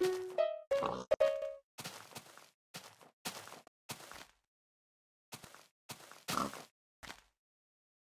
you